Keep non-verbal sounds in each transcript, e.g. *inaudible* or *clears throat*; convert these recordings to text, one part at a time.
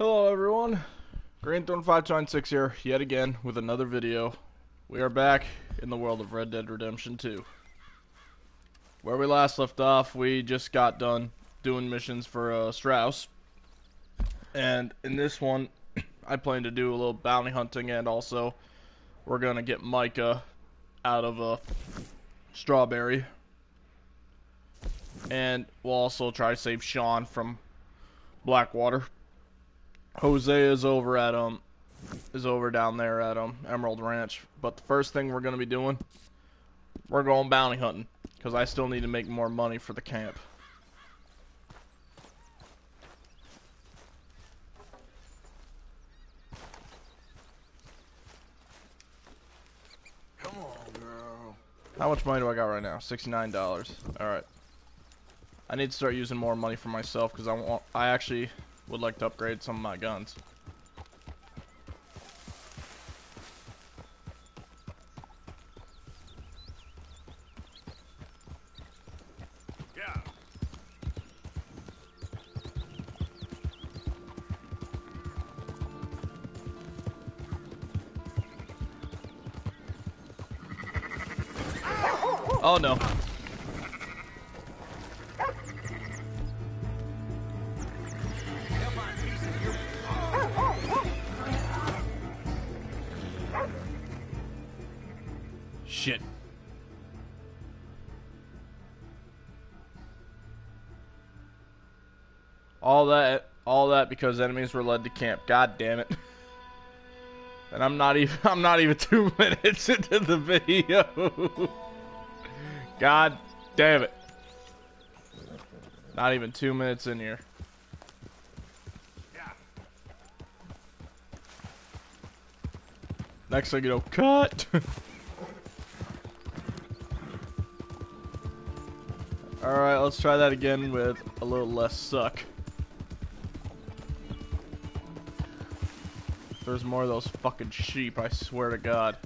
Hello everyone, greenthorn 596 here, yet again, with another video. We are back in the world of Red Dead Redemption 2. Where we last left off, we just got done doing missions for uh, Strauss. And in this one, *clears throat* I plan to do a little bounty hunting and also we're gonna get Micah out of a strawberry. And we'll also try to save Sean from Blackwater. Hosea is over at um is over down there at um Emerald Ranch. But the first thing we're gonna be doing, we're going bounty hunting because I still need to make more money for the camp. Come on, girl. How much money do I got right now? Sixty-nine dollars. All right. I need to start using more money for myself because I want. I actually would like to upgrade some of my guns. Because enemies were led to camp. God damn it. *laughs* And I'm not even *laughs* I'm not even 2 *laughs* minutes into the video. God damn it. Not even 2 minutes in here. Next thing you know, cut. Alright, let's try that again with a little less suck. There's more of those fucking sheep, I swear to God.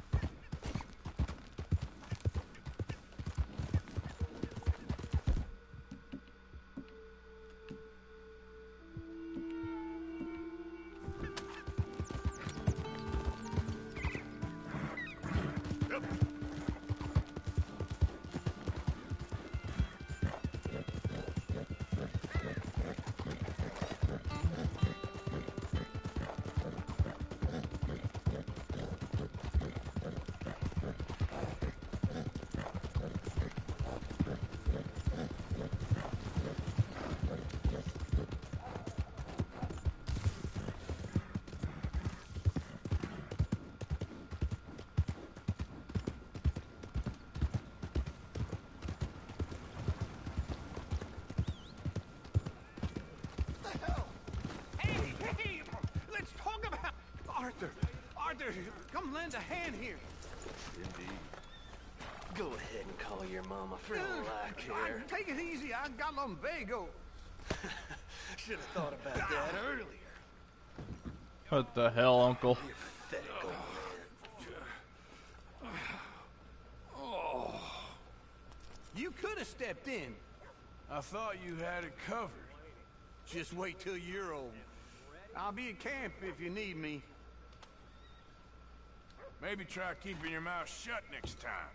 Come a hand here. Indeed. Go ahead and call your mama for all I care. Take it easy. I got lumbago. *laughs* Should have thought about that earlier. What the hell, Uncle? You pathetic old man. Oh. You could have stepped in. I thought you had it covered. Just wait till you're old. I'll be at camp if you need me. Maybe try keeping your mouth shut next time.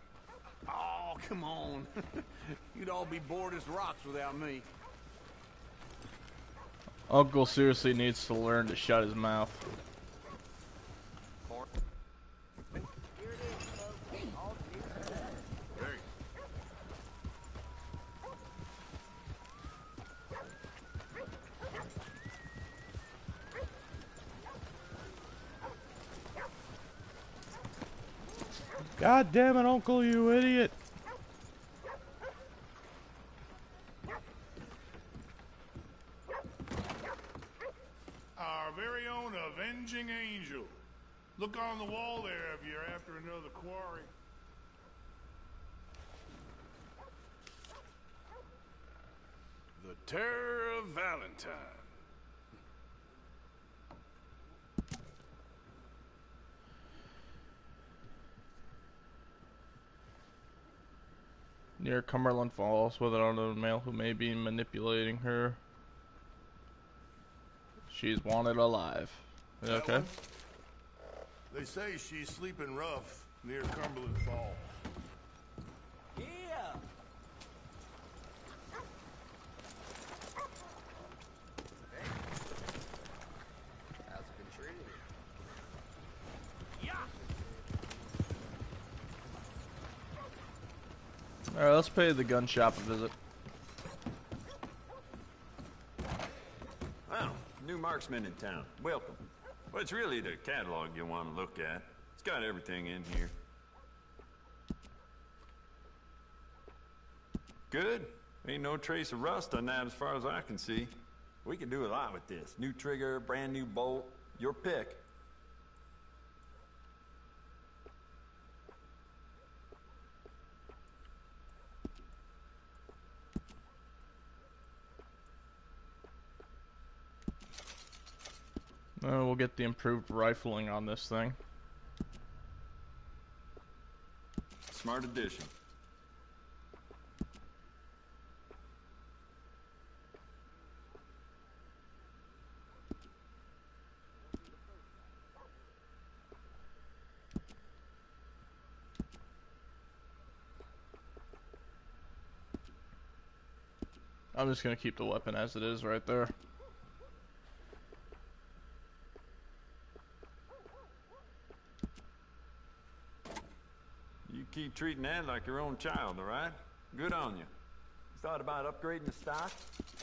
Oh, come on. *laughs* You'd all be bored as rocks without me. Uncle seriously needs to learn to shut his mouth. God damn it, Uncle, you idiot! Our very own avenging angel. Look on the wall there if you're after another quarry. The Terror of Valentine. Near Cumberland Falls with an unknown male who may be manipulating her. She's wanted alive. Okay. They say she's sleeping rough near Cumberland Falls. Yeah. How's it been treating you? All right, let's pay the gun shop a visit. Well, new marksman in town. Welcome. Well, it's really the catalog you want to look at. It's got everything in here. Good. Ain't no trace of rust on that as far as I can see. We can do a lot with this. New trigger, brand new bolt, your pick. Uh, we'll get the improved rifling on this thing. Smart addition. I'm just gonna keep the weapon as it is right there. You keep treating that like your own child, all right? Good on you. You thought about upgrading the stock?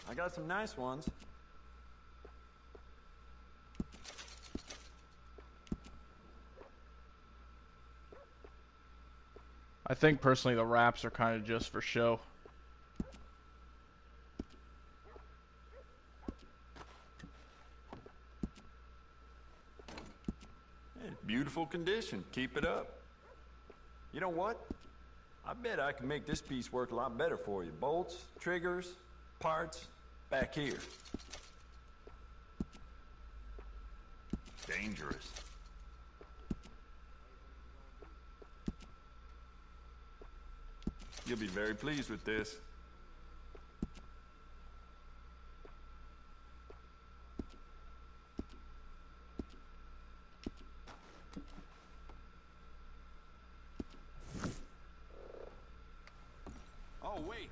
I got some nice ones. I think personally the wraps are kind of just for show. Beautiful condition. Keep it up. You know what? I bet I can make this piece work a lot better for you. Bolts, triggers, parts, back here. Dangerous. You'll be very pleased with this. Oh, wait.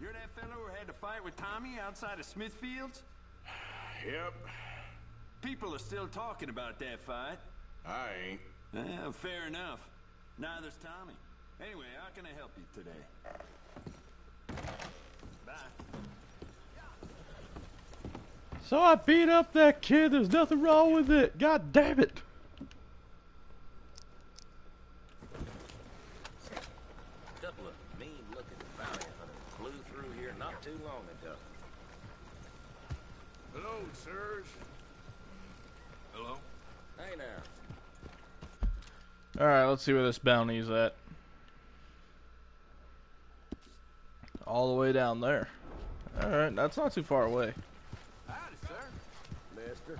You're that fellow who had to fight with Tommy outside of Smithfields? *sighs* Yep, People are still talking about that fight. I ain't. Eh, fair enough. Neither's Tommy. Anyway, how can I help you today? Bye. So I beat up that kid. There's nothing wrong with it. God damn it. Couple of mean-looking bounty hunters flew through here not too long ago. Hello, sirs. Hello? Hey now, All right, see where this bounty's at. All the way down there. All right, that's not too far away. Howdy, sir. mister.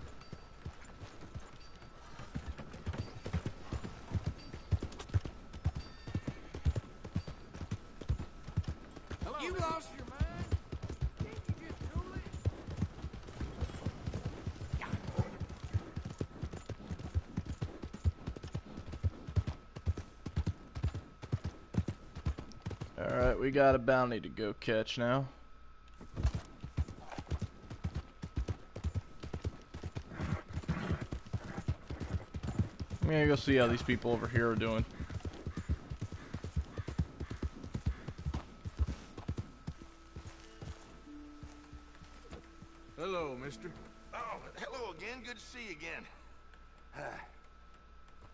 Hello. You lost your mind? Can't you just do it? All right, we got a bounty to go catch now. I'm gonna go see how these people over here are doing. Hello, mister. Oh, hello again. Good to see you again. *sighs*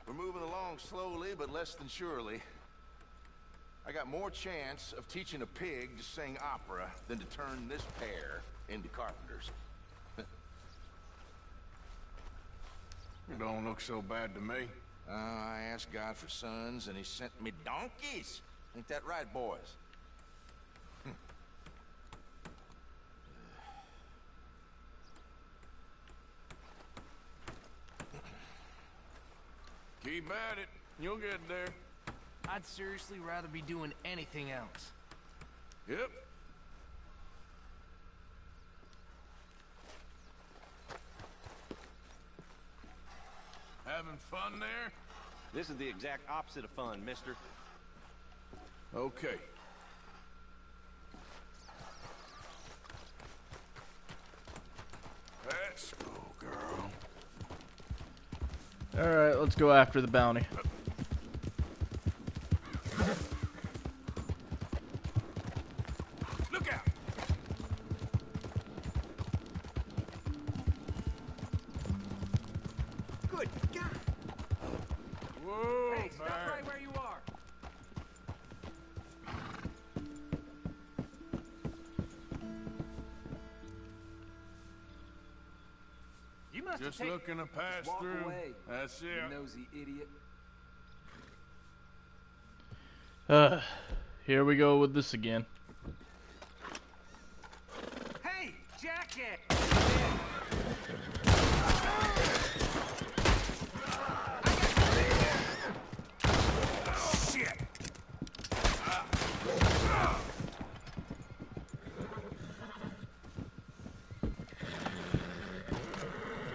We're moving along slowly, but less than surely. Got more chance of teaching a pig to sing opera than to turn this pair into carpenters. *laughs* You don't look so bad to me. Uh, I asked God for sons, and he sent me donkeys. Ain't that right, boys? Keep at it. You'll get there. I'd seriously rather be doing anything else. Yep. Having fun there? This is the exact opposite of fun, mister. Okay. Let's go, girl. Alright, let's go after the bounty. Uh, must Just have taken... looking to pass Walk through. away, That's You it. nosy idiot. Uh, here we go with this again. Hey, jacket! Shit!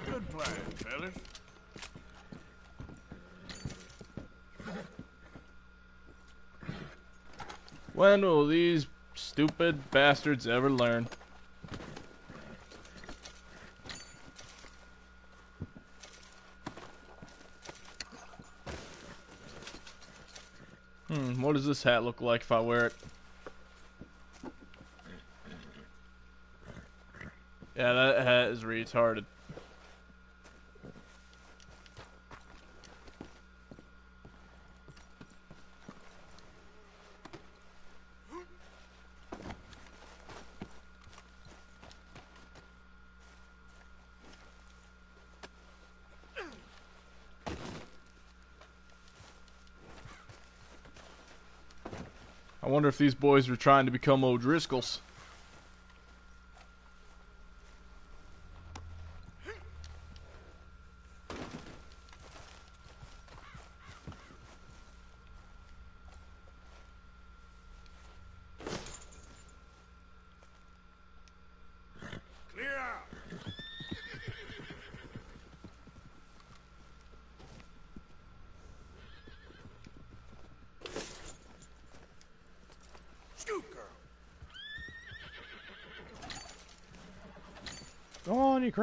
Good plan, fellas. When will these stupid bastards ever learn? Hmm, what does this hat look like if I wear it? Yeah, that hat is retarded. I wonder if these boys are trying to become O'Driscolls.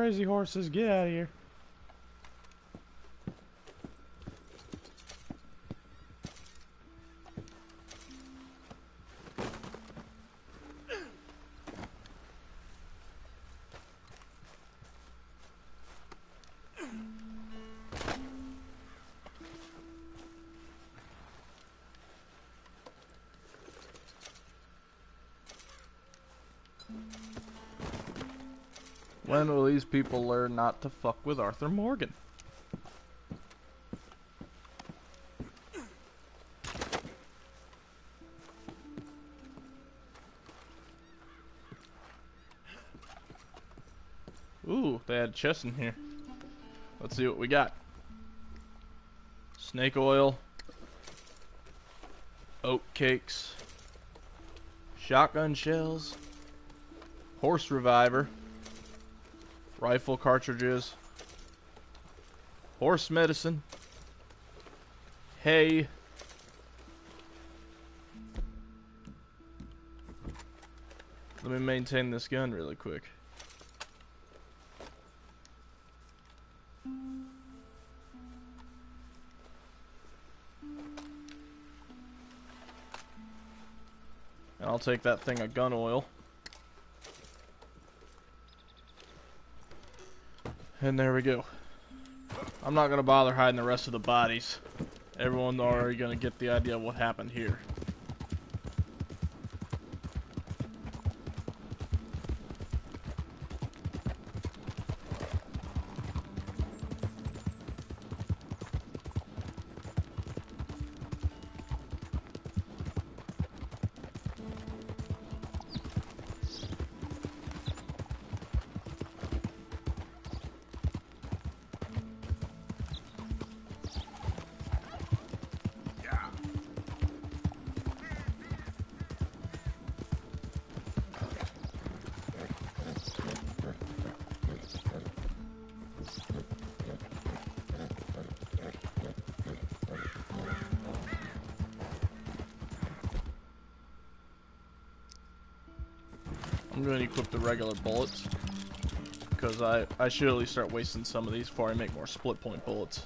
Crazy horses, get out of here. When will these people learn not to fuck with Arthur Morgan? Ooh, they had chests in here. Let's see what we got. Snake oil. Oat cakes. Shotgun shells. Horse reviver rifle cartridges, horse medicine, hay, let me maintain this gun really quick. And I'll take that thing of gun oil. And there we go. I'm not gonna bother hiding the rest of the bodies. Everyone's already gonna get the idea of what happened here. I'm going to equip the regular bullets. Because I, I should at least start wasting some of these before I make more split point bullets.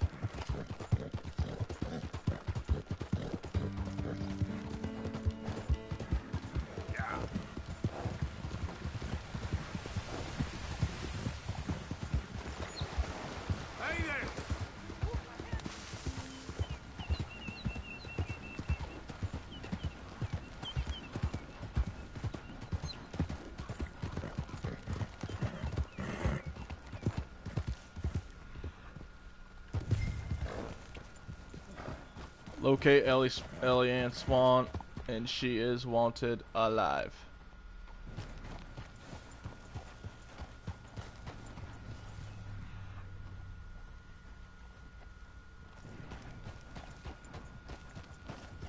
Locate Ellie, Ellie Ann Swan, and she is wanted alive.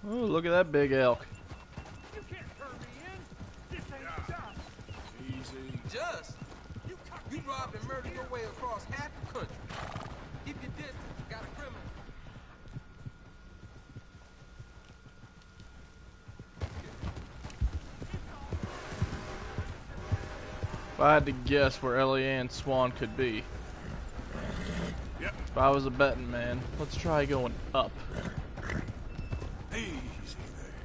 Oh, look at that big elk. Had to guess where Ellie Ann Swan could be, Yep. if I was a betting man, let's try going up. Easy there.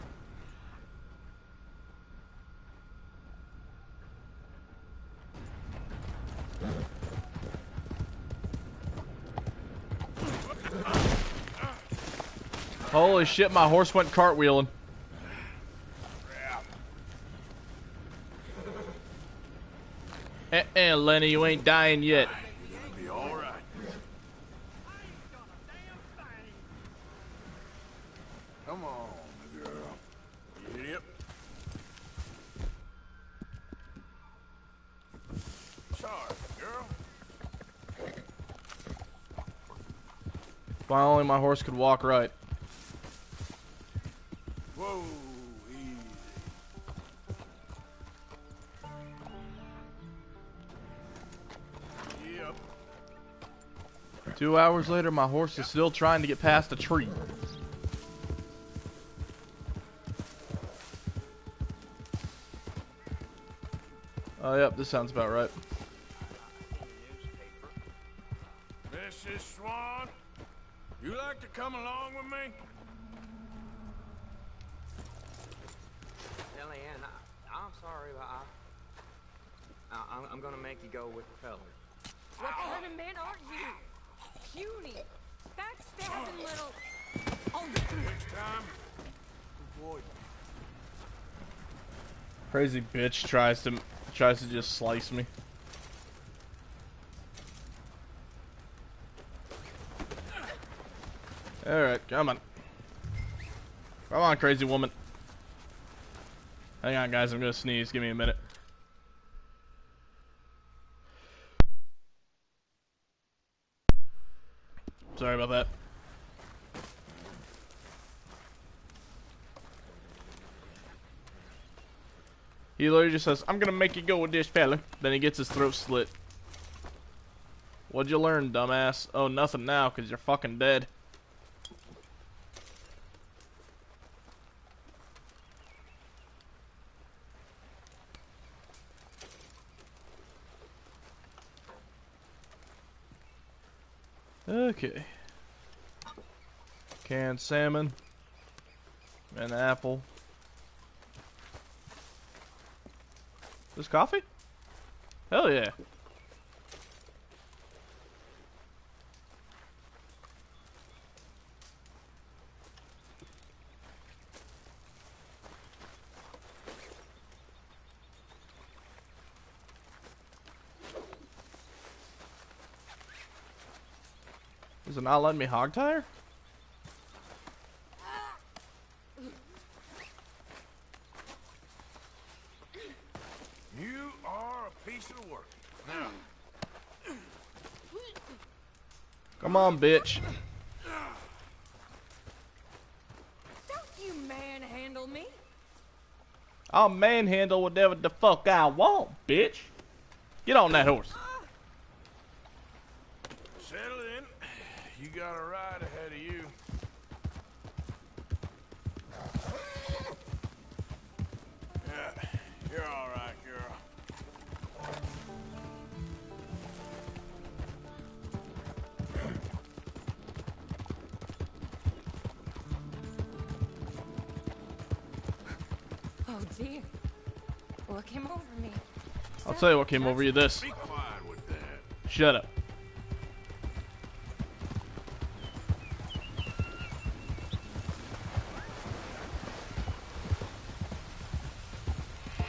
Holy shit, my horse went cartwheeling. Eh, eh, Lenny, you ain't dying yet. Come on, girl. Yep. Sorry, girl. If only my horse could walk right. Two hours later, my horse is still trying to get past a tree. Oh, yep, this sounds about right. Mrs. Swan, you like to come along with me? Ellie Ann, I, I'm sorry, but I, I, I'm, I'm gonna make you go with the fella. What kind of man are you? Puny, backstabbing little. Oh, Next time, avoid Crazy bitch tries to tries to just slice me. Alright, come on. Come on, crazy woman. Hang on, guys, I'm gonna sneeze. Give me a minute. Sorry about that. He literally just says, I'm gonna make you go with this fella. Then he gets his throat slit. What'd you learn, dumbass? Oh, nothing now, because you're fucking dead. Okay. Canned salmon. An apple. This coffee? Hell yeah. Is it not letting me hog tire? You are a piece of work. Now, Come on, bitch. don't you manhandle me? I'll manhandle whatever the fuck I want, bitch. Get on that horse. Came over me? I'll tell you what came over you. This. Be quiet with that. Shut up.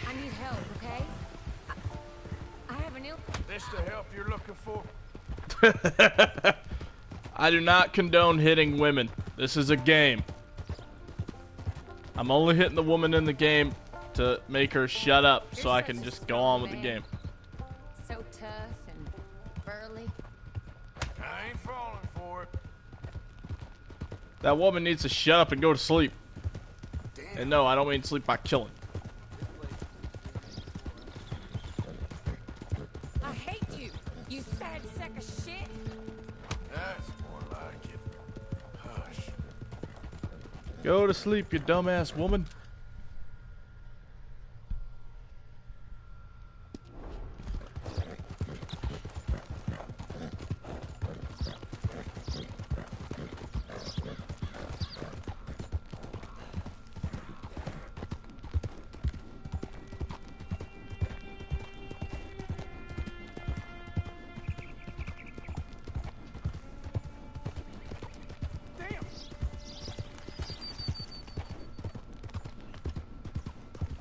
I need help, okay? I, I have an ill. This the help you're looking for? *laughs* I do not condone hitting women. This is a game. I'm only hitting the woman in the game to make her shut up so I can just go on with the game. So tough and burly. I ain't falling for it. That woman needs to shut up and go to sleep. And no, I don't mean sleep by killing. I hate you, you sad sack of shit. That's more like it. Hush. Go to sleep, you dumbass woman.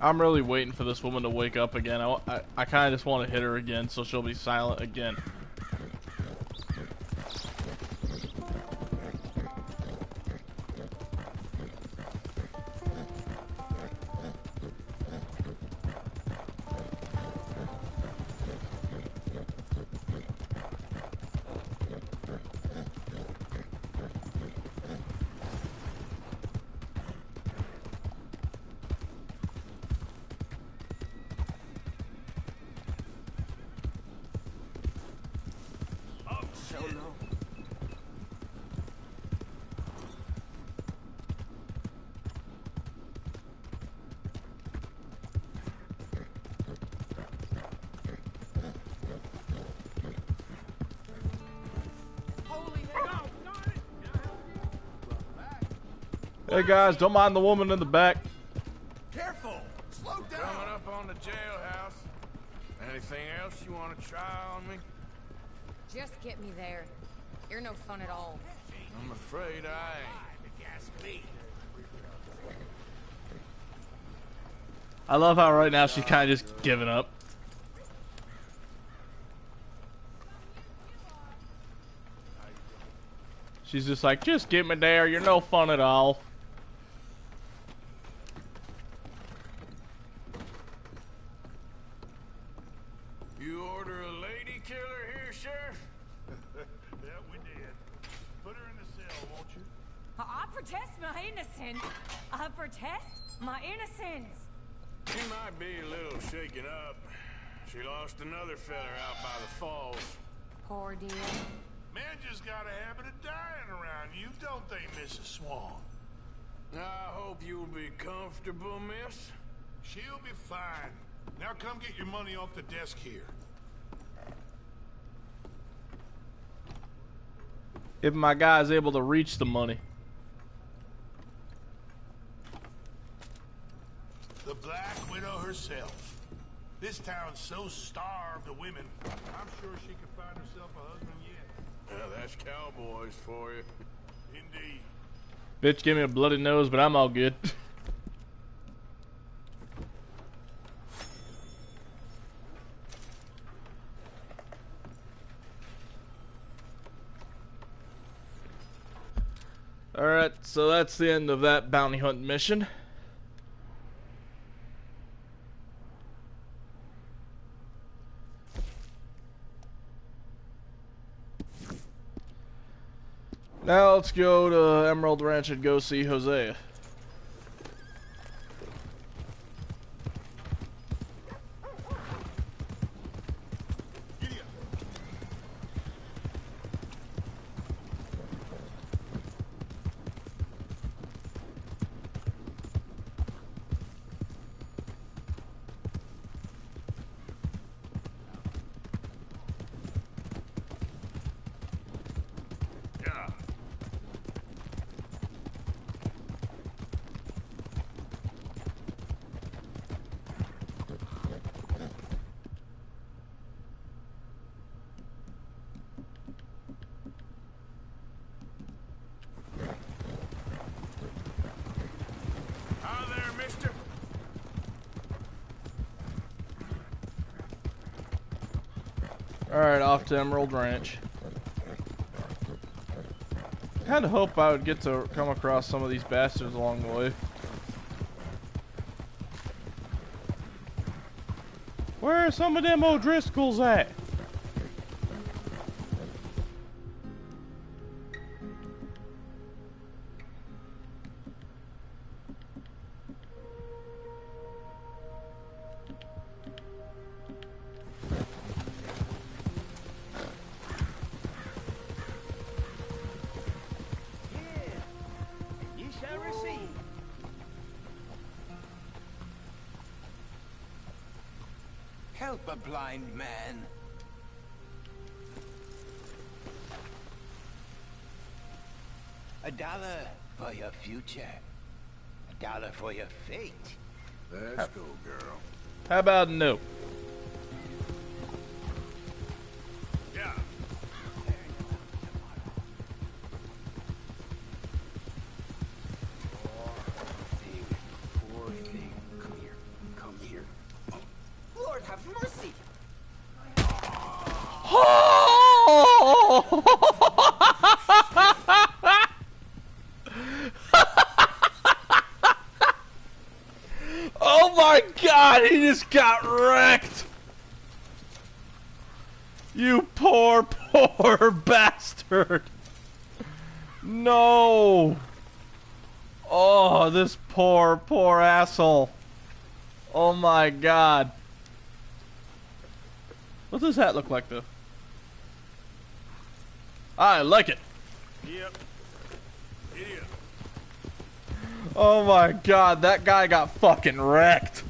I'm really waiting for this woman to wake up again. I, I, I kind of just want to hit her again so she'll be silent again. Hey guys, don't mind the woman in the back. Careful! Slow down! Coming up on the jailhouse. Anything else you want to try on me? Just get me there. You're no fun at all. I'm afraid I ain't. I love how right now she's kind of just giving up. She's just like, just get me there. You're no fun at all. Money off the desk here. If my guy's able to reach the money. The Black Widow herself. This town's so starved of women, I'm sure she could find herself a husband yet. Yeah, that's cowboys for you. Indeed. Bitch give me a bloody nose, but I'm all good. *laughs* Alright, so that's the end of that bounty hunt mission. Now let's go to Emerald Ranch and go see Hosea. To Emerald Ranch. Kinda hope I would get to come across some of these bastards along the way. Where are some of them O'Driscolls at? Blind man. A dollar for your future. A dollar for your fate. Let's go, girl. How about no? My god. What does that look like though? I like it. Yep. Idiot. Oh my god, that guy got fucking wrecked.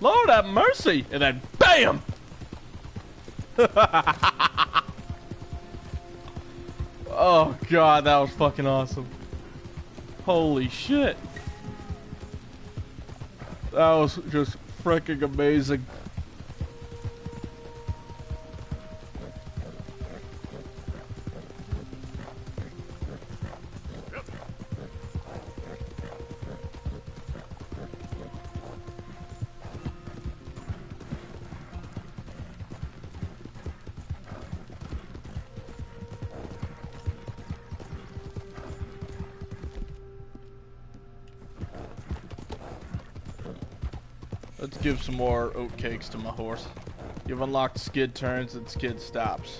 Lord have mercy. And then BAM! *laughs* oh god, that was fucking awesome. Holy shit. That was just freaking amazing. Give some more oat cakes to my horse. You've unlocked skid turns and skid stops.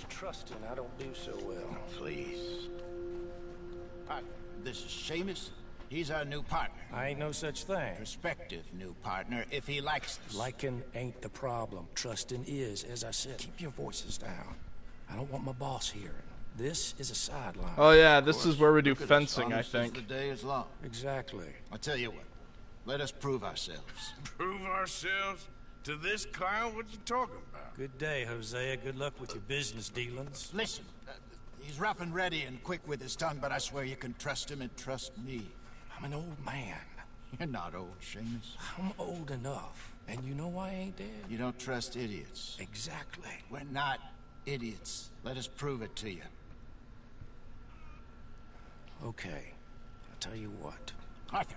It's trusting I don't do so well. Oh, please. Partner, this is Seamus. He's our new partner. I ain't no such thing. Prospective new partner, if he likes us. Liking ain't the problem. Trusting is, as I said. Keep your voices down. I don't want my boss hearing. This is a sideline. Oh yeah, this is where we do Look at us, fencing, I think. The day is long. Exactly. I tell you what, let us prove ourselves. Prove ourselves to this clown? What you talking about? Good day, Hosea. Good luck with your business dealings. Listen, uh, he's rough and ready and quick with his tongue, but I swear you can trust him and trust me. I'm an old man. You're not old, Seamus. I'm old enough. And you know why I ain't dead. You don't trust idiots. Exactly. We're not idiots. Let us prove it to you. Okay. I'll tell you what. Arthur,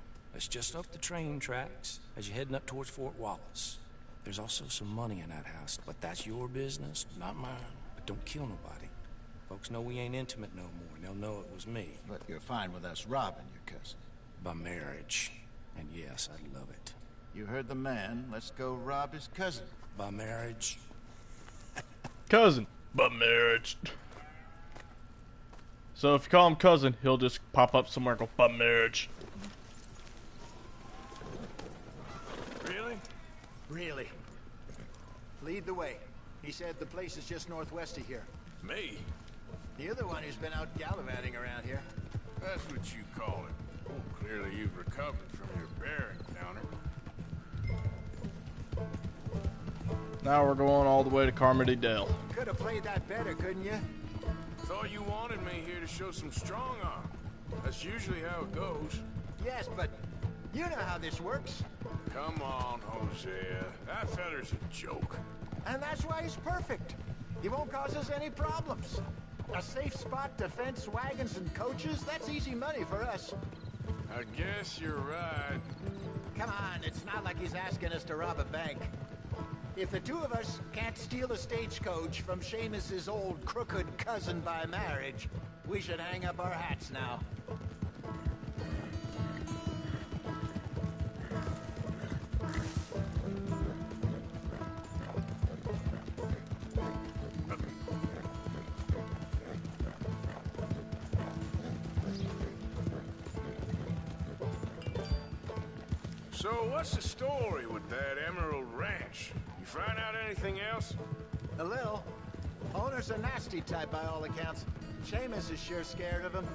It's just up the train tracks as you're heading up towards Fort Wallace. There's also some money in that house, but that's your business, not mine. But don't kill nobody. Folks know we ain't intimate no more, and they'll know it was me. But you're fine with us robbing your cousin. By marriage. And yes, I'd love it. You heard the man. Let's go rob his cousin. by marriage. *laughs* Cousin, By marriage. So if you call him cousin, he'll just pop up somewhere and go, but marriage. Really. Lead the way. He said the place is just northwest of here. Me? The other one who's been out gallivanting around here. That's what you call it. Well, clearly you've recovered from your bear encounter. Now we're going all the way to Carmody Dell. Could have played that better, couldn't you? Thought you wanted me here to show some strong arm. That's usually how it goes. Yes, but you know how this works. Come on, Hosea. That feller's a joke. And that's why he's perfect. He won't cause us any problems. A safe spot to fence wagons and coaches, that's easy money for us. I guess you're right. Come on, it's not like he's asking us to rob a bank. If the two of us can't steal a stagecoach from Seamus's old crooked cousin by marriage, we should hang up our hats now. Owner's type by all accounts. Seamus is sure scared of him.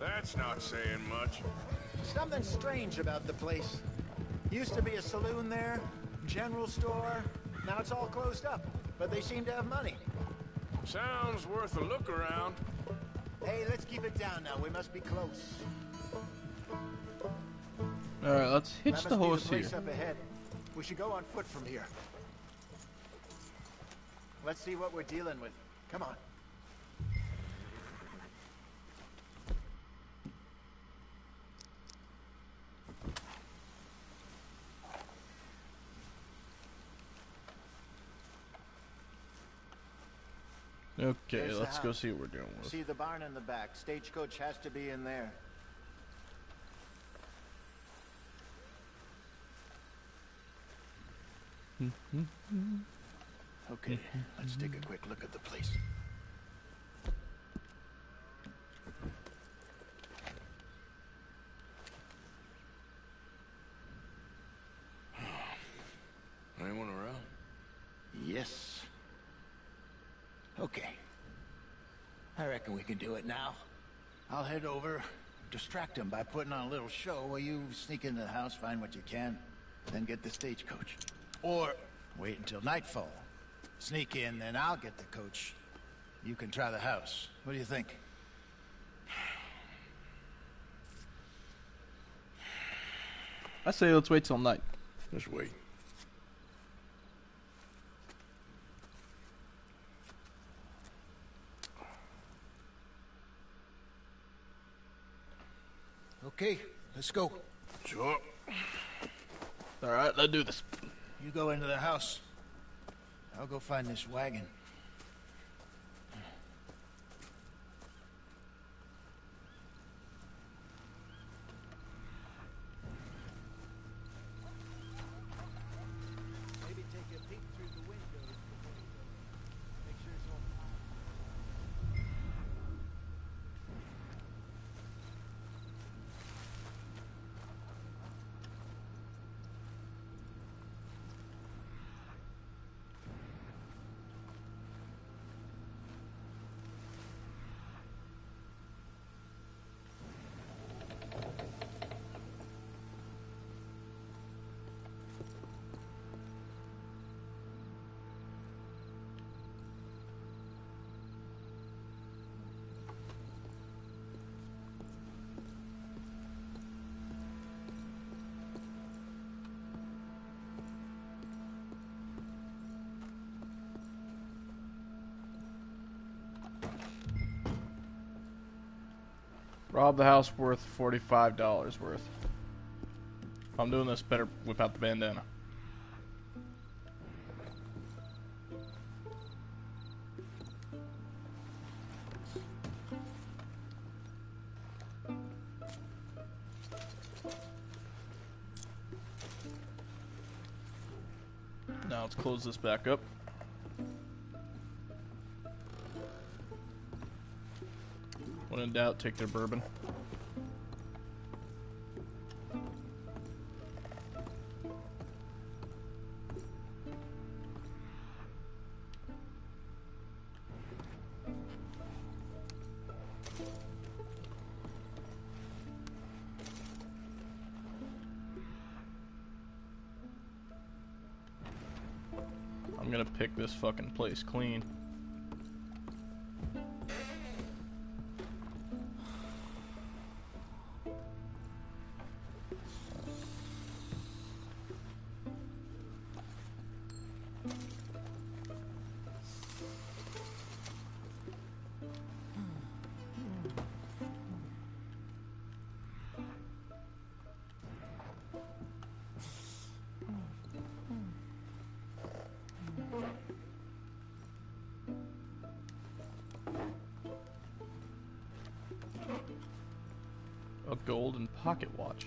That's not saying much. Something strange about the place. Used to be a saloon there, general store. Now it's all closed up, but they seem to have money. Sounds worth a look around. Hey, let's keep it down now. We must be close. Alright, let's hitch that the horse the here. up ahead. We should go on foot from here. Let's see what we're dealing with. Come on. Okay, There's the let's go see what we're dealing with. See the barn in the back. Stagecoach has to be in there. Hmm, hmm, hmm. Okay, let's take a quick look at the place. Anyone around? Yes. Okay. I reckon we can do it now. I'll head over, distract him by putting on a little show while you sneak into the house, find what you can, then get the stagecoach. Or wait until nightfall. Sneak in, then I'll get the coach. You can try the house. What do you think? I say let's wait till night. Let's wait. Okay, let's go. Sure. Alright, let's do this. You go into the house. I'll go find this wagon. The house worth forty-five dollars worth. If I'm doing this, better whip out the bandana. Now let's close this back up. When in doubt, take their bourbon. Fucking place clean. A golden pocket watch.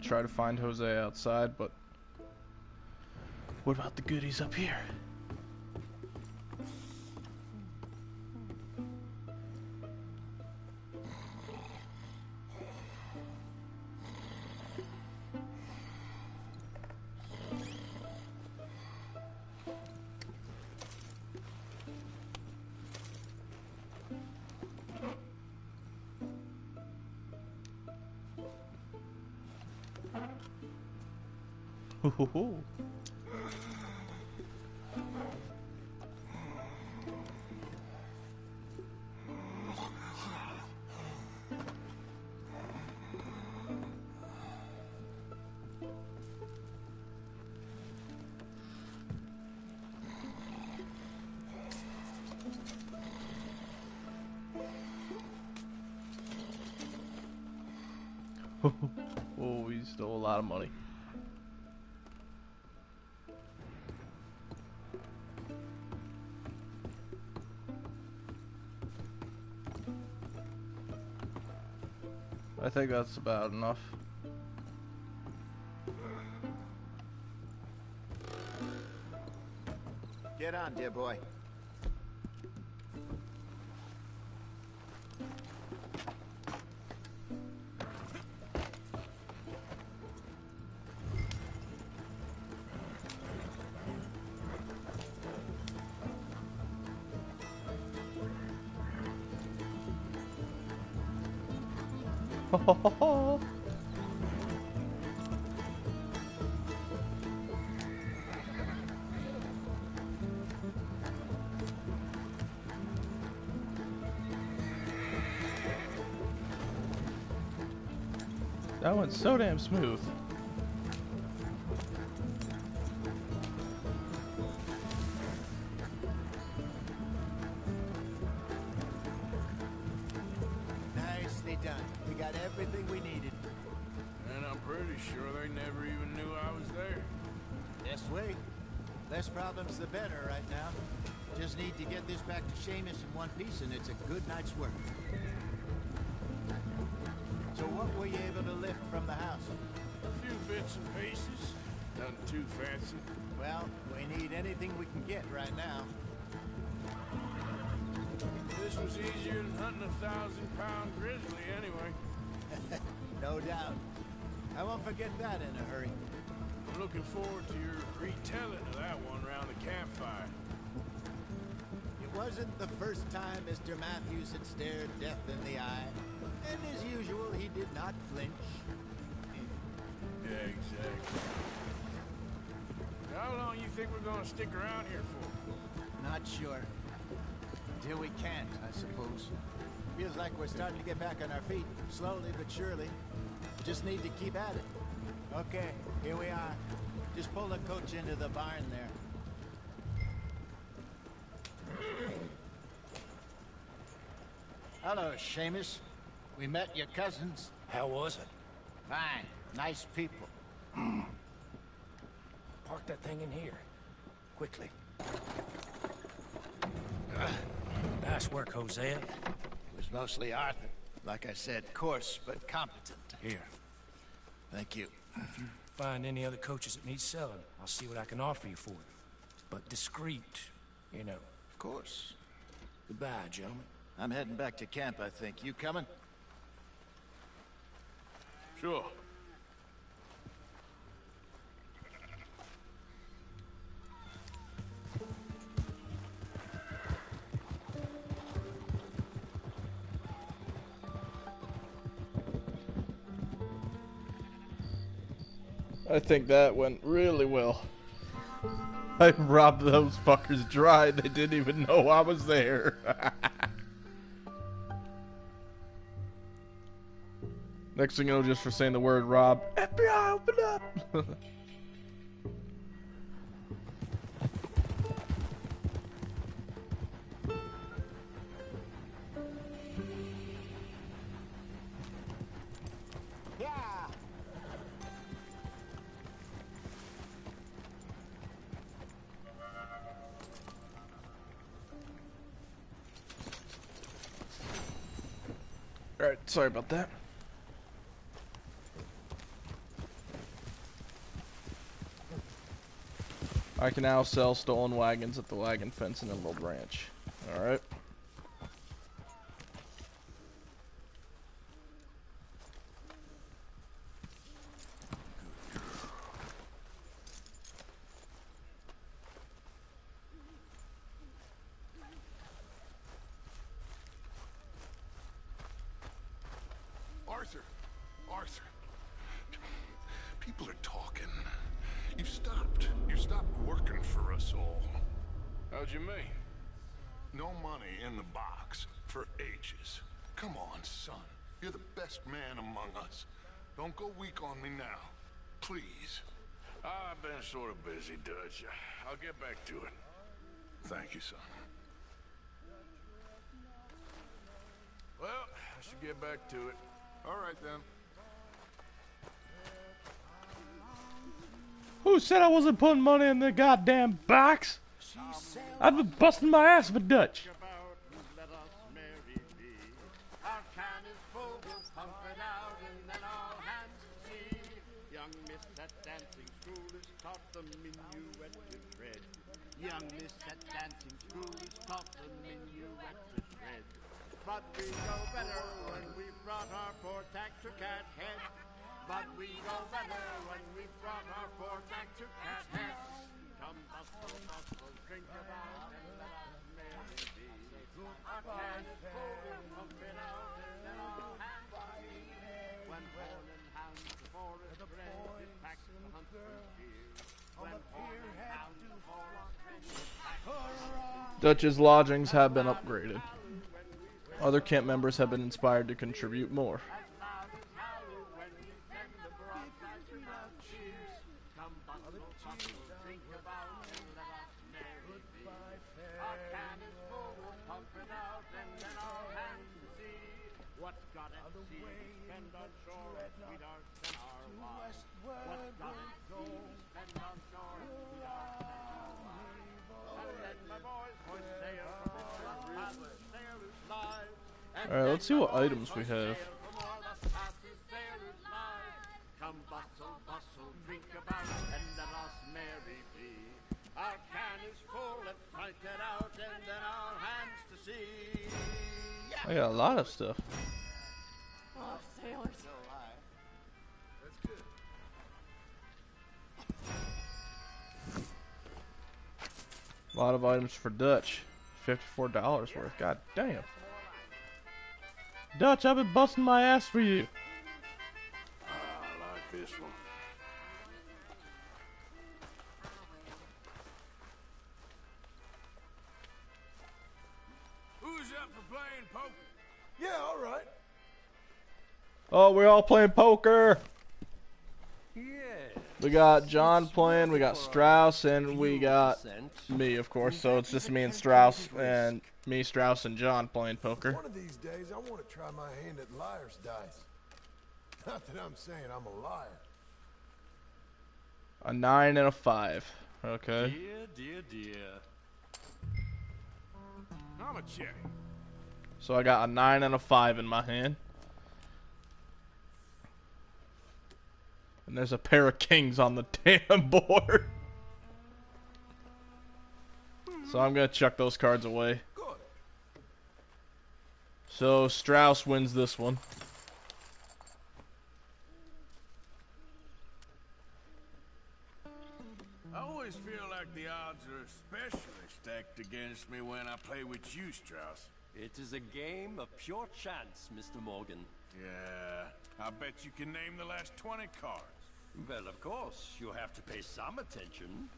Try to find Hosea outside, but what about the goodies up here? Hoo hoo hoo. oh, he stole a lot of money. Think that's about enough. Get on, dear boy. That went so damn smooth. Piece and it's a good night's work. So what were you able to lift from the house? A few bits and pieces. Nothing too fancy. Well, we need anything we can get right now. This was easier than hunting a thousand pound grizzly anyway. *laughs* no doubt. I won't forget that in a hurry. I'm looking forward to your retelling of that one around the campfire. It wasn't the first time Mr. Matthews had stared death in the eye. And as usual, he did not flinch. Yeah, exactly. How long you think we're gonna stick around here for? Not sure. Until we can't, I suppose. Feels like we're starting to get back on our feet, slowly but surely. Just need to keep at it. Okay, here we are. Just pull the coach into the barn there. Hello, Seamus. We met your cousins. How was it? Fine. Nice people. *clears throat* Park that thing in here. Quickly. *clears throat* Nice work, Hosea. It was mostly Arthur. Like I said, coarse but competent. Here. Thank you. If you find any other coaches that need selling, I'll see what I can offer you for them. But discreet, you know. Of course. Goodbye, gentlemen. I'm heading back to camp, I think. You coming? Sure. I think that went really well. I robbed those fuckers dry. They didn't even know I was there. *laughs* Next thing you know, just for saying the word rob, FBI, open up! *laughs* sorry about that. I can now sell stolen wagons at the wagon fence in Emerald Ranch. Alright. Who said I wasn't putting money in the goddamn box? I've been busting my ass for Dutch. But we know better when we brought our four tack to cat head. But we know better when we've brought our four tack to cat head. Come bustle, bustle, drink about, and let us merry be. Our can is full, we'll pump it out, and then all hands to sea. When horn and hounds the forest red, it packs the huntsman's beer. When horn and hounds the forest red, it packs the huntsman's beer. Dutch's lodgings have been upgraded. Other camp members have been inspired to contribute more. Out, and then all hands to sea. I got a lot of stuff. Oh, sailors. A lot of items for Dutch. Fifty-four dollars worth. God damn. Dutch, I've been busting my ass for you. I like this one. Who's up for playing poker? Yeah, all right. Oh, we're all playing poker. Yeah. We got John playing, we got Strauss, and we got me, of course. So it's just me and Strauss, and Me, Strauss, and John playing poker. One of these days, I want to try my hand at liar's dice. *laughs* Not that I'm saying I'm a liar. A nine and a five. Okay. Dear, dear, dear. I'm a check. So I got a nine and a five in my hand. And there's a pair of kings on the *laughs* damn board. So I'm gonna chuck those cards away. So Strauss wins this one. I always feel like the odds are especially stacked against me when I play with you, Strauss. It is a game of pure chance, Mr. Morgan. Yeah, I bet you can name the last 20 cards. Well, of course, you have to pay some attention.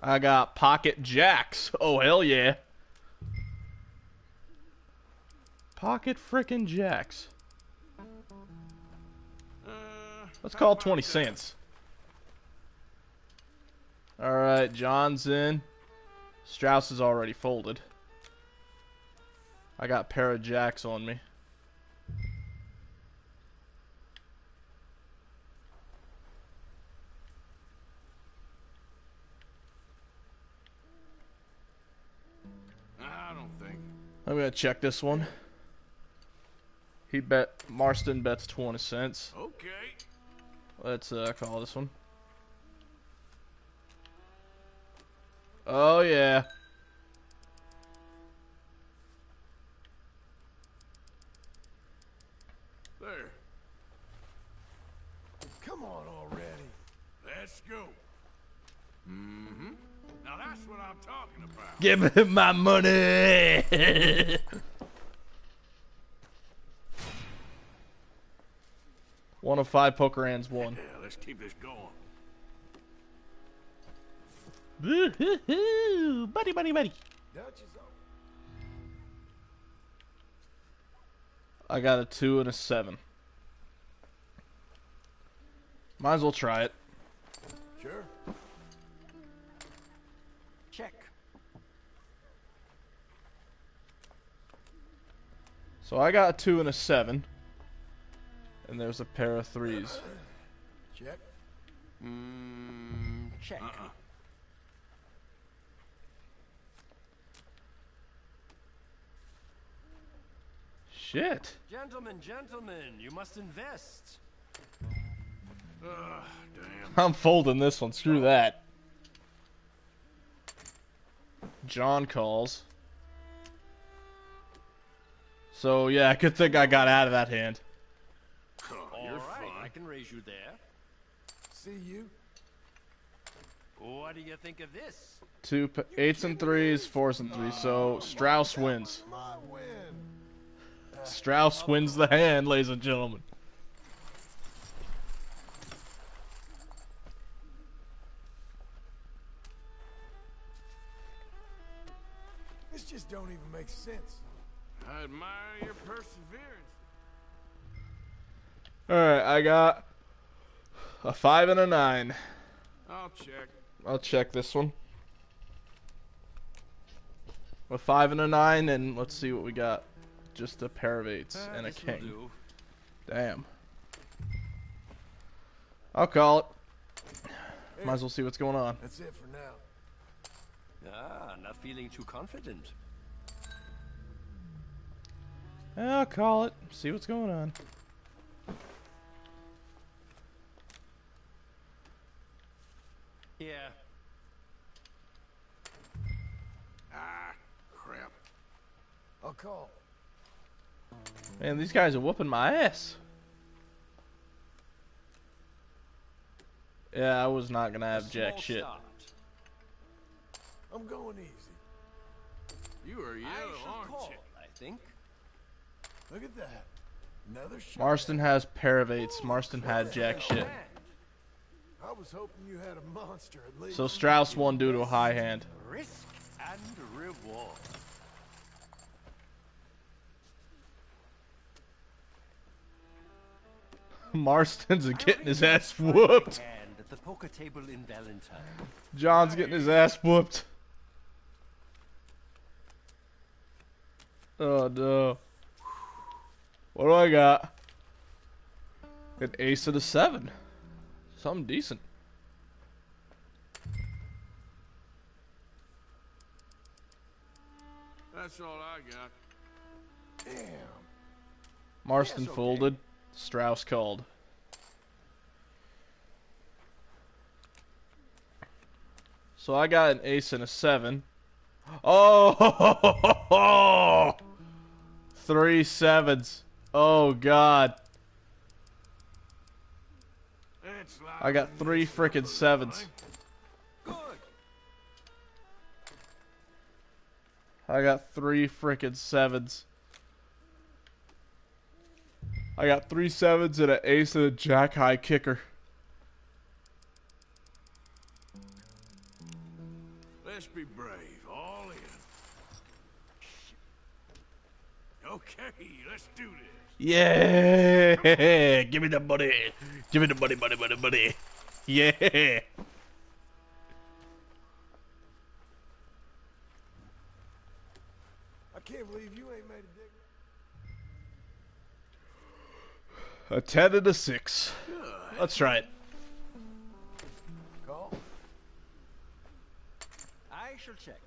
I got pocket jacks. Oh hell yeah. Pocket frickin' jacks. Uh, Let's call it 20 cents. Alright, John's in. Strauss is already folded. I got pair of jacks on me. I don't think. I'm gonna check this one. He bet Marston bets 20 cents. Okay. Let's uh, call this one. Oh yeah. There. Come on already. Let's go. Mm-hmm. Now that's what I'm talking about. Give me my money. *laughs* One of five poker hands won. Yeah, let's keep this going. Woo-hoo-hoo. buddy, buddy, buddy. Dutch is on. I got a two and a seven. Might as well try it. Sure. Check. So I got a two and a seven. And there's a pair of threes. Check. Mm, check. Uh-uh. Shit. Gentlemen, gentlemen, you must invest. Ugh, damn. I'm folding this one. Screw that. John calls. So yeah, good thing I got out of that hand. All right, I can raise you there. See you. What do you think of this? Two p- eights and threes, fours and threes. So Strauss wins. Strauss wins the hand, ladies and gentlemen. This just don't even make sense. I admire your perseverance. Alright, I got a five and a nine. I'll check. I'll check this one. A five and a nine, and let's see what we got. Just a pair of eights Uh, and a king. Damn. I'll call it. Might as well see what's going on. That's it for now. Ah, not feeling too confident. I'll call it. See what's going on. Yeah. Ah, crap. I'll call. Man, these guys are whooping my ass. Yeah, I was not gonna have jack shit. start. I'm going easy. You are I yellow, aren't call, you? I think. Look at that. Another shot. Marston has pair of eights. Marston had jack shit. I was hoping you had a monster at least. So Strauss won due to a high hand. Risk and reward. *laughs* Marston's getting his ass whooped. At the poker table in Valentine. John's getting his ass whooped. Oh no. What do I got? An ace and a seven. Something decent. That's all I got. Damn. Marston Yes, okay. folded. Strauss called. So I got an ace and a seven. Oh, *laughs* three sevens. Oh God. It's I got three frickin' sevens. I got three frickin' sevens. I got three sevens and an ace and a jack high kicker. Let's be brave. All in. Okay, let's do this. Yeah! Give me the money. Give me the money, money, money, money. Yeah! I can't believe you ain't made a dick. A 10 and a 6. Let's try it. Call. I shall check.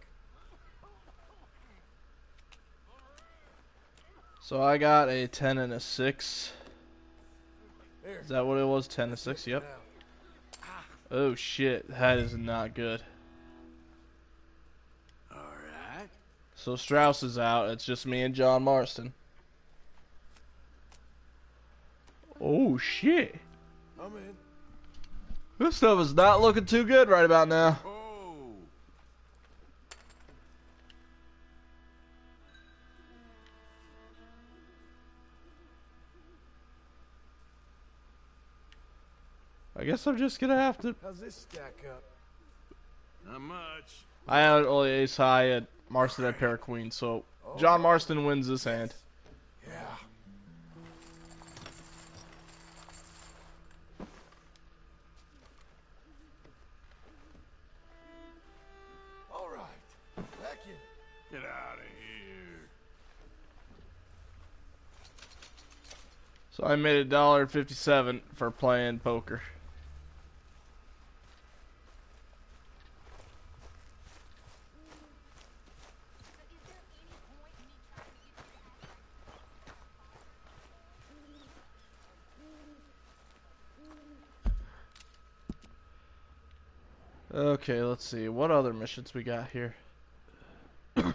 So I got a 10 and a 6. Is that what it was? 10 and 6? Yep. Oh shit, that is not good. Alright. So Strauss is out. It's just me and John Marston. Oh shit. I'm in. This stuff is not looking too good right about now. Oh, I guess I'm just gonna have to. How's this stack up? Not much. I had only ace high at Marston had pair of queens, so oh. John Marston wins this hand. Yeah. All right. Back in. Get out of here. So I made a dollar fifty-seven for playing poker. Okay, let's see. What other missions we got here? *coughs*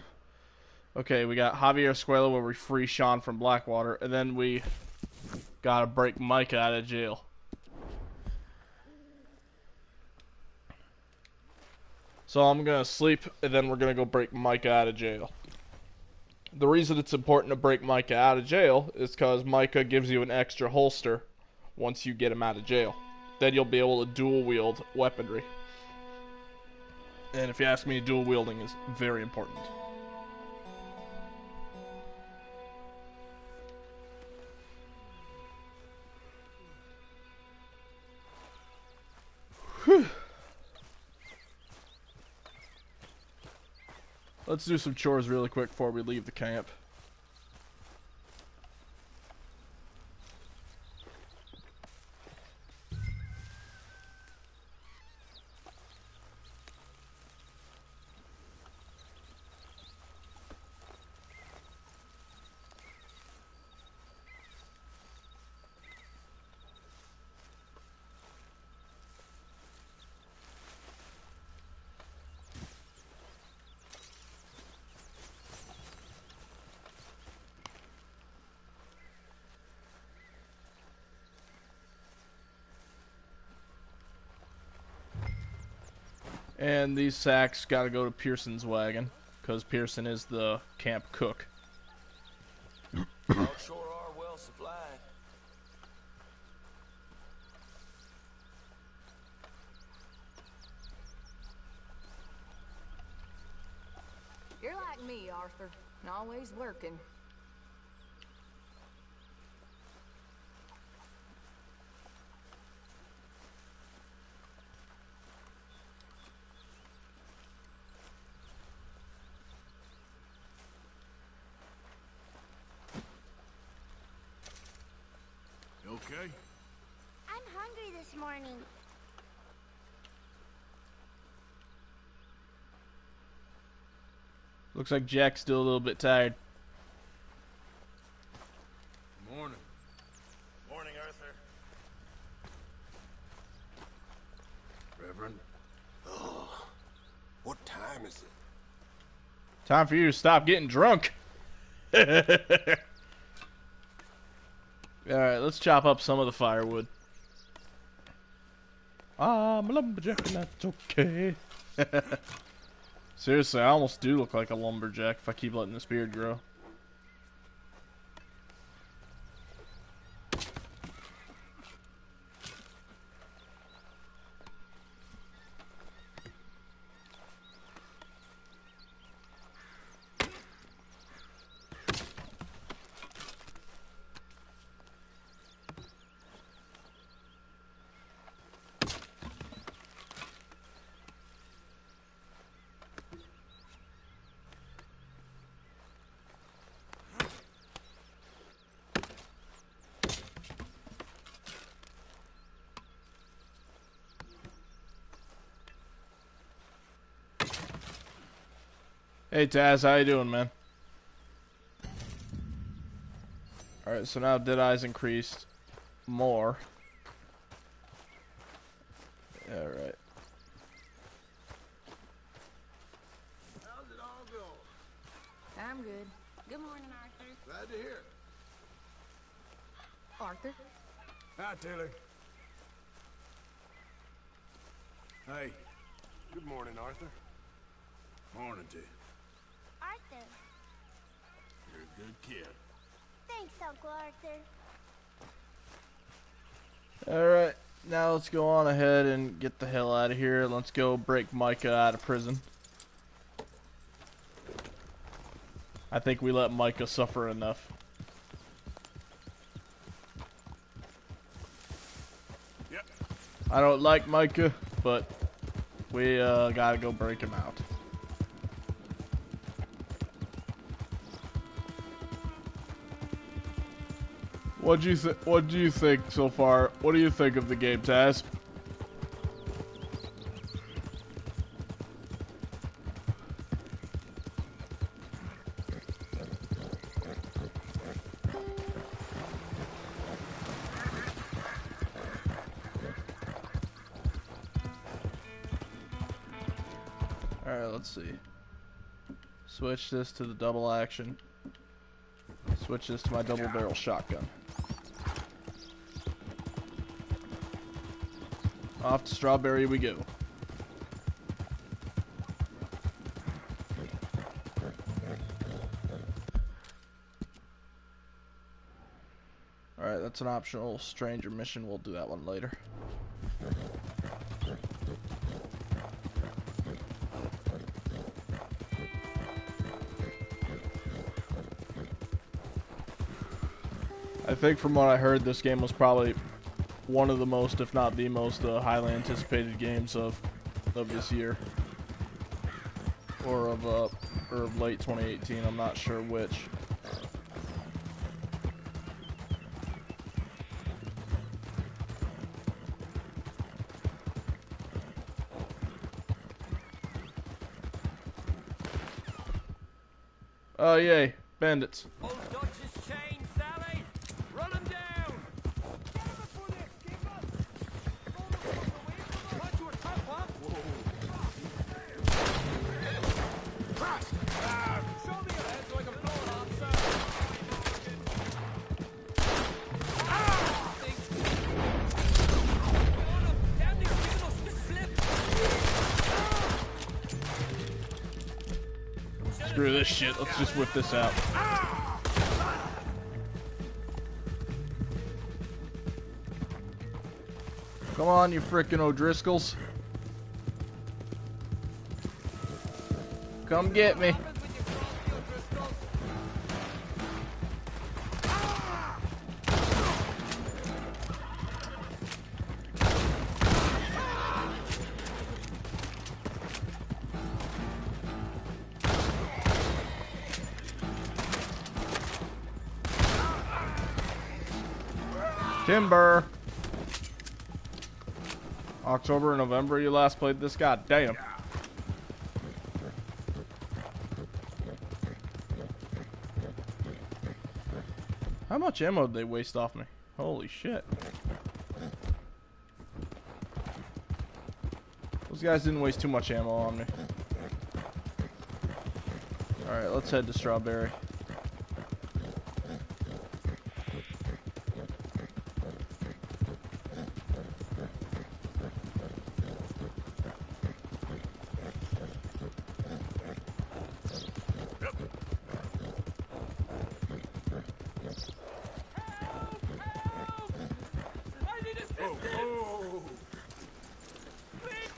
okay, we got Javier Escuella where we free Sean from Blackwater, and then we gotta break Micah out of jail. So I'm gonna sleep, and then we're gonna go break Micah out of jail. The reason it's important to break Micah out of jail is because Micah gives you an extra holster once you get him out of jail. Then you'll be able to dual wield weaponry. And if you ask me, dual wielding is very important. Whew. Let's do some chores really quick before we leave the camp. And these sacks got to go to Pearson's wagon, because Pearson is the camp cook. Y'all sure are well supplied. You're like me, Arthur. Always working. Okay? I'm hungry this morning. Looks like Jack's still a little bit tired. Morning. Morning, Arthur. Reverend. Oh, what time is it? Time for you to stop getting drunk. *laughs* Alright, let's chop up some of the firewood. I'm a lumberjack and that's okay. *laughs* Seriously, I almost do look like a lumberjack if I keep letting this beard grow. Hey Taz, how you doing, man? Alright, so now Deadeye's increased more. Alright. How's it all going? I'm good. Good morning, Arthur. Glad to hear it. Arthur? Hi, Taylor. Hey. Good morning, Arthur. Morning to you. Arthur. You're a good kid. Thanks, Uncle Arthur. Alright, now let's go on ahead and get the hell out of here. Let's go break Micah out of prison. I think we let Micah suffer enough. Yep. I don't like Micah, but we uh, gotta go break him out. What do you th What do you think so far? What do you think of the game, Taz? Switch this to the double action. Switch this to my double barrel shotgun. Off to Strawberry we go. Alright, that's an optional stranger mission. We'll do that one later. Think from what I heard, this game was probably one of the most, if not the most, uh, highly anticipated games of of this year, or of uh, or of late 2018. I'm not sure which. Oh yay, bandits. Let's just whip this out. Come on, you frickin' O'Driscolls. Come get me. Timber. October, November you last played this? God damn. How much ammo did they waste off me? Holy shit. Those guys didn't waste too much ammo on me. Alright, let's head to Strawberry. I need assistance! Please!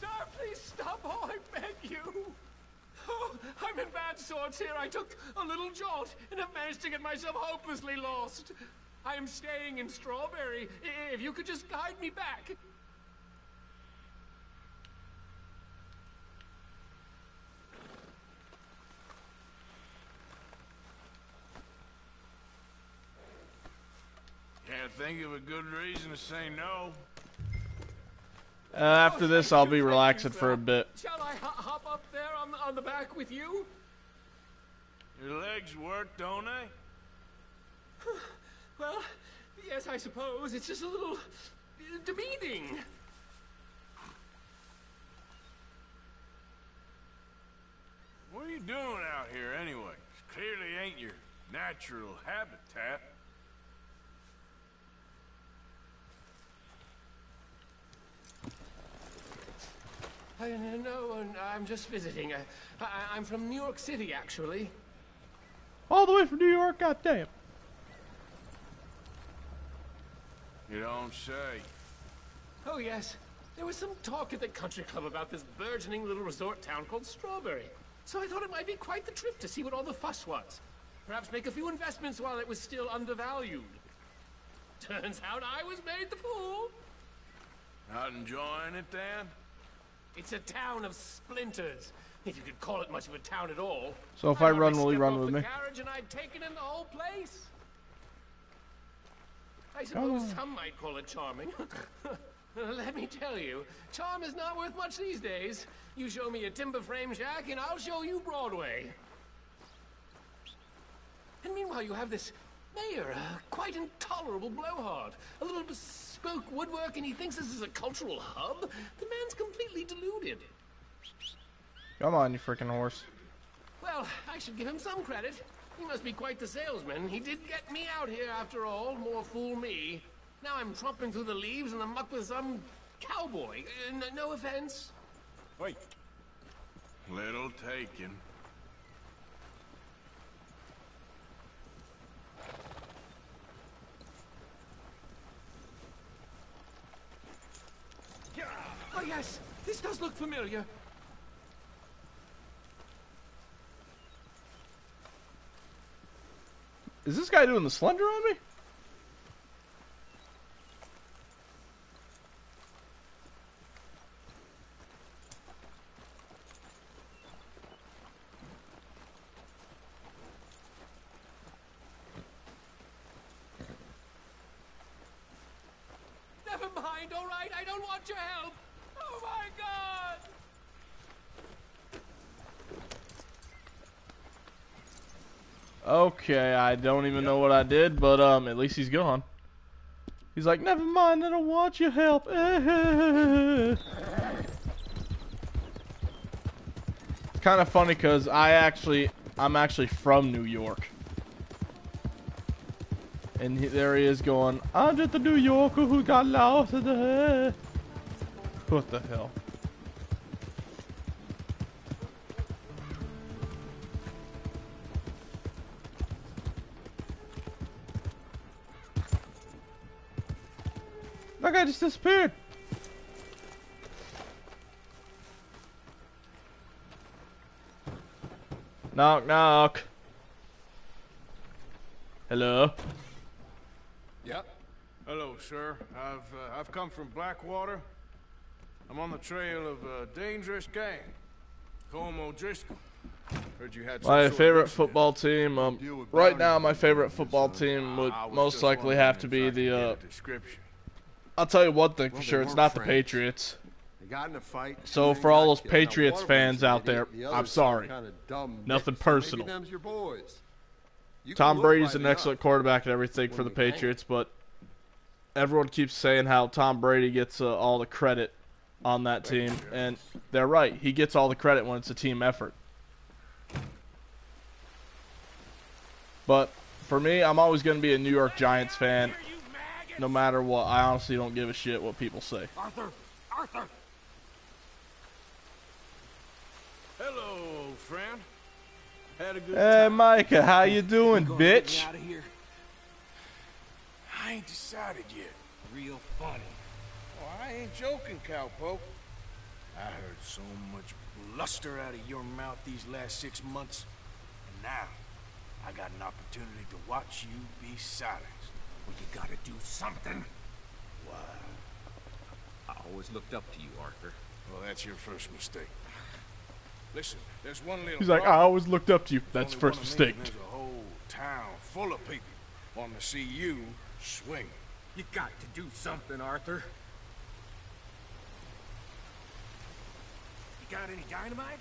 Sir, please stop! Oh, I beg you! Oh, I'm in bad sorts here. I took a little jolt and have managed to get myself hopelessly lost. I am staying in Strawberry. I- If you could just guide me back. Can't think of a good reason to say no. Uh, after this, I'll be relaxing for a bit. Shall I hop up there on the, on the back with you? Your legs work, don't they? *sighs* Well, yes, I suppose. It's just a little uh, demeaning. What are you doing out here anyway? This clearly ain't your natural habitat. I, no, uh, I'm just visiting. I, I, I'm from New York City, actually. All the way from New York, god damn. You don't say. Oh, yes. There was some talk at the country club about this burgeoning little resort town called Strawberry. So I thought it might be quite the trip to see what all the fuss was. Perhaps make a few investments while it was still undervalued. Turns out I was made the fool. Not enjoying it, then? It's a town of splinters, if you could call it much of a town at all. So if I only run, will you run with me? Carriage and I'd taken in the whole place. I suppose on. some might call it charming. *laughs* Let me tell you, charm is not worth much these days. You show me a timber frame shack, and I'll show you Broadway. And meanwhile, you have this mayor, a quite intolerable blowhard. A little bespoke woodwork, and he thinks this is a cultural hub? The man's completely deluded. Come on, you freaking horse. Well, I should give him some credit. He must be quite the salesman. He did get me out here after all. More fool me. Now I'm tromping through the leaves and the muck with some cowboy. Uh, no offense. Wait. Little taken. Oh, yes. This does look familiar. Is this guy doing the slender on me? Never mind, all right? I don't want your help. Oh, my God! Okay, I don't even know what I did, but um, at least he's gone. He's like, never mind, I don't want your help. it's *laughs* kind of funny because I actually, I'm actually from New York. And he, there he is going, I'm just a New Yorker who got lost in the... What the hell? Guy just disappeared. Knock, knock. Hello? Yep. Hello, sir. I've uh, I've come from Blackwater. I'm on the trail of a dangerous gang, Colm O'Driscoll. Heard you had some My favorite football team, um, right now, my favorite football team would most likely have to be the. Uh. I'll tell you one thing for Well, sure, it's not the. Patriots. They got in a fight. So for all those killed. Patriots fans out there, the I'm sorry. kinda dumb Nothing so personal. Maybe them's your boys. You Tom Brady's an excellent quarterback and everything for the Patriots, but everyone keeps saying how Tom Brady gets uh, all the credit on that team, and they're right. He gets all the credit when it's a team effort. But for me, I'm always going to be a New York Giants fan, no matter what. I honestly don't give a shit what people say. Arthur! Arthur! Hello, old friend. Had a good Hey, time. Micah, how you doing, Gonna get me bitch? here? I ain't decided yet. Real funny. Oh, I ain't joking, cowpoke. I heard so much bluster out of your mouth these last six months, and now I got an opportunity to watch you be silenced. Well, you gotta do something. Why? I always looked up to you, Arthur. Well, that's your first mistake. Listen, there's one little. He's like, I always looked up to you. That's first mistake. me, There's a whole town full of people wanting to see you swing. You got to do something, Arthur. You got any dynamite?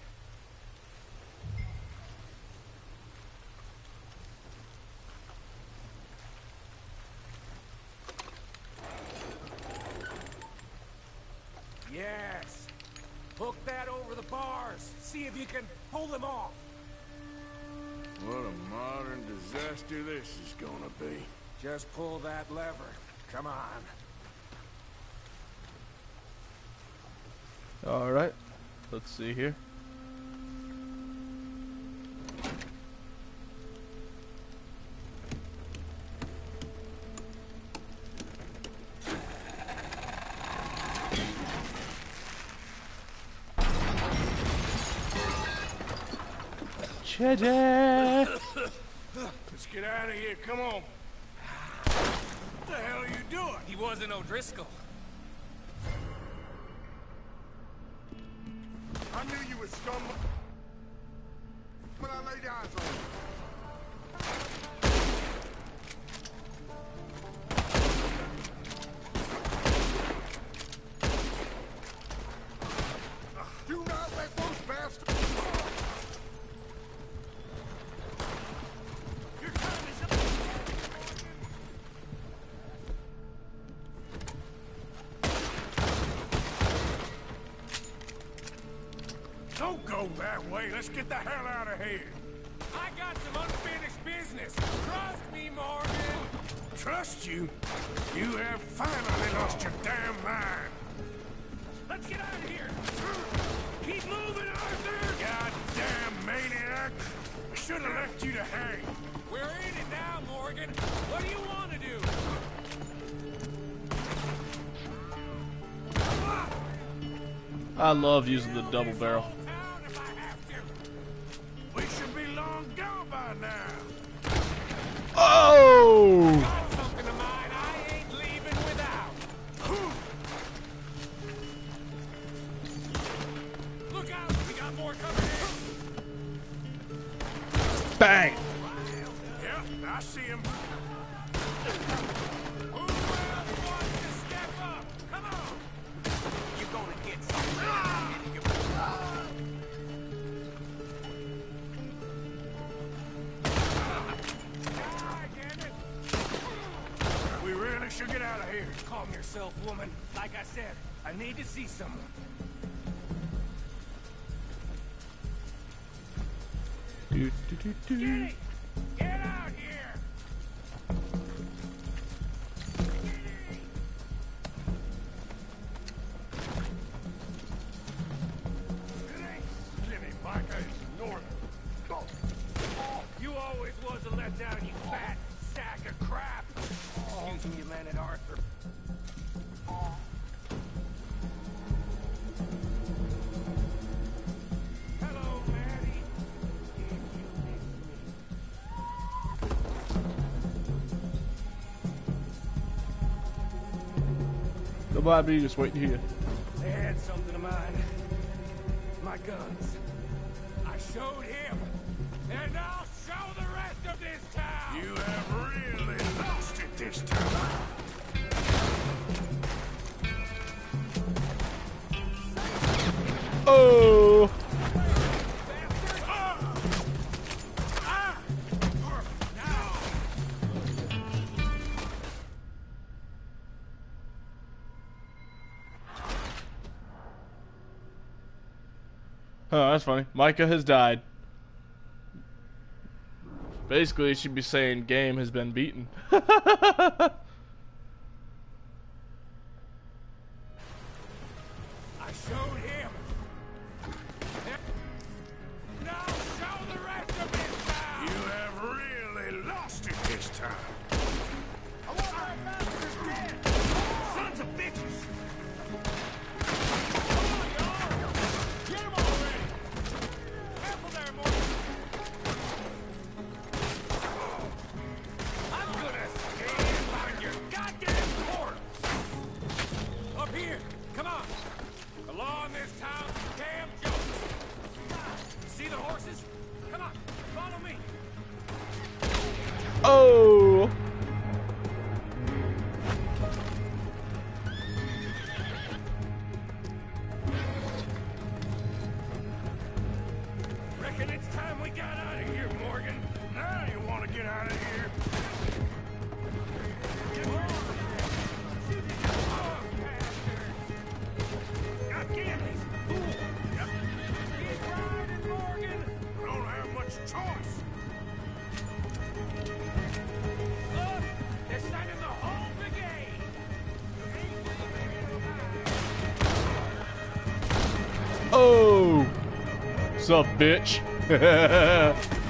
Yes. Hook that over the bars. See if you can pull them off. What a modern disaster this is gonna be. Just pull that lever. Come on. All right. Let's see here. Cheddar. Let's get out of here. Come on. What the hell are you doing? He wasn't O'Driscoll. I knew you was scum. When I laid eyes on you. Go that way. Let's get the hell out of here. I got some unfinished business. Trust me, Morgan. Trust you? You have finally lost your damn mind. Let's get out of here. Keep moving, Arthur. Goddamn maniac. I should have left you to hang. We're in it now, Morgan. What do you want to do? I love using the double barrel. Was a letdown, you fat sack of crap. Excuse me, you man at Arthur. Hello, Maddie. Did you miss me? Goodbye, B. Just waiting hear. They had something of mine. My guns. I showed him. And You have really lost it this time. Oh! Oh, that's funny. Micah has died. Basically, should be saying game has been beaten. *laughs* Sup, bitch? *laughs*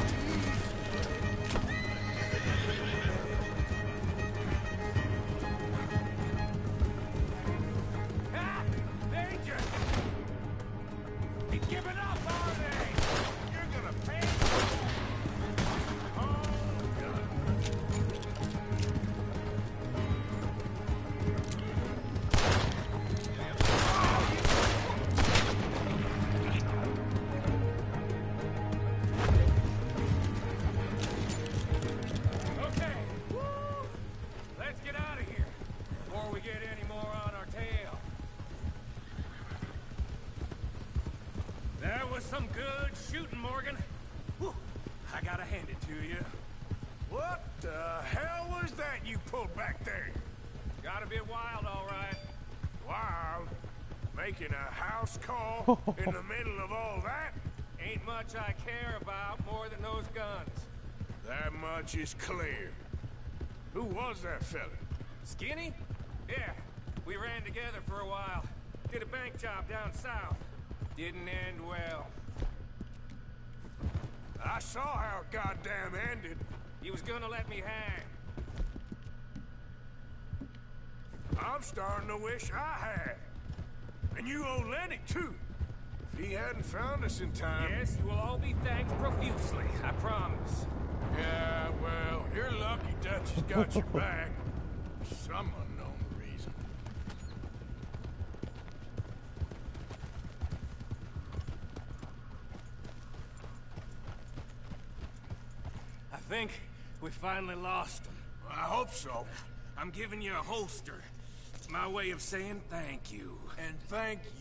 Found us in time... Yes, you will all be thanked profusely, I promise. Yeah, well, you're lucky Dutch has got your *laughs* back. For some unknown reason. I think we finally lost him. I hope so. I'm giving you a holster. It's my way of saying thank you. And thank you.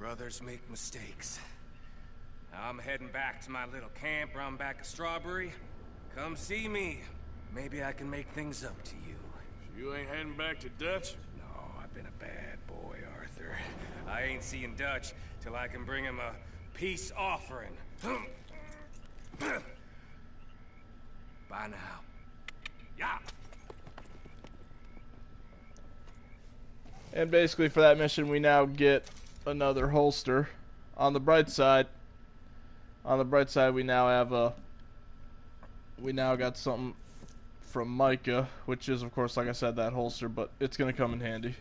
brothers make mistakes. I'm heading back to my little camp around back of Strawberry. Come see me. Maybe I can make things up to you. You ain't heading back to Dutch? No, I've been a bad boy, Arthur. I ain't seeing Dutch till I can bring him a peace offering. Bye now. Yeah. And basically, for that mission, we now get another holster. On the bright side, on the bright side, we now have a. We now got something from Micah, which is, of course, like I said, that holster, but it's gonna come in handy.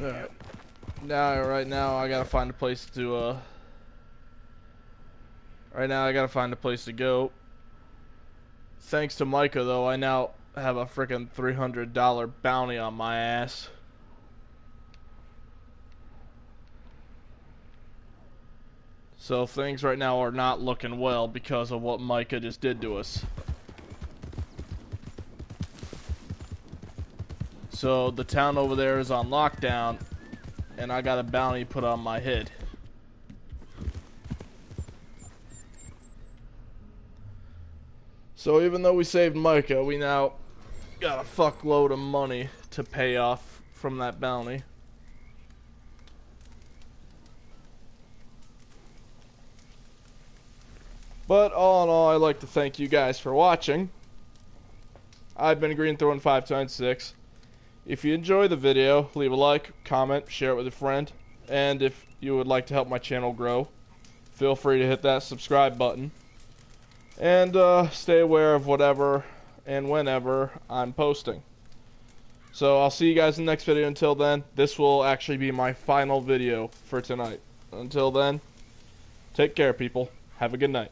Alright. Now, right now, I gotta find a place to, uh... Right now, I gotta find a place to go. Thanks to Micah, though, I now have a freaking $300 bounty on my ass. So things right now are not looking well because of what Micah just did to us. So the town over there is on lockdown, and I got a bounty put on my head. So even though we saved Micah, we now got a fuckload of money to pay off from that bounty. But all in all, I'd like to thank you guys for watching. I've been Green Throwing 596. If you enjoy the video, leave a like, comment, share it with a friend. And if you would like to help my channel grow, feel free to hit that subscribe button. And uh, stay aware of whatever and whenever I'm posting. So I'll see you guys in the next video. Until then, this will actually be my final video for tonight. Until then, take care, people. Have a good night.